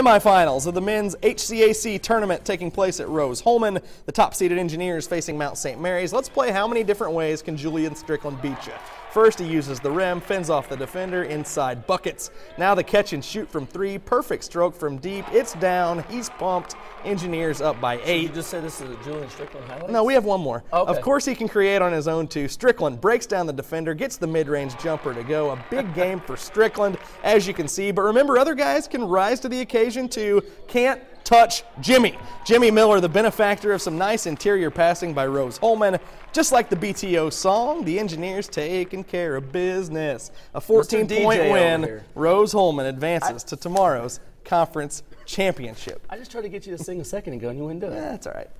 Semifinals of the men's HCAC tournament taking place at Rose-Hulman. The top seeded engineers facing Mount St. Mary's. Let's play how many different ways can Julian Strickland beat you? First, he uses the rim, fends off the defender, inside buckets. Now the catch and shoot from three, perfect stroke from deep. It's down, he's pumped. Engineers up by eight. You just said this is a Julian Strickland highlight? No, we have one more. Oh, okay. Of course, he can create on his own too. Strickland breaks down the defender, gets the mid-range jumper to go. A big game for Strickland, as you can see. But remember, other guys can rise to the occasion too. Can't touch Jimmy. Jimmy Miller, the benefactor of some nice interior passing by Rose-Hulman. Just like the BTO song, the engineers taking care of business. A 14 point win. Rose-Hulman advances to tomorrow's conference championship. I just tried to get you to sing a second ago and you wouldn't do it. Yeah, That's all right.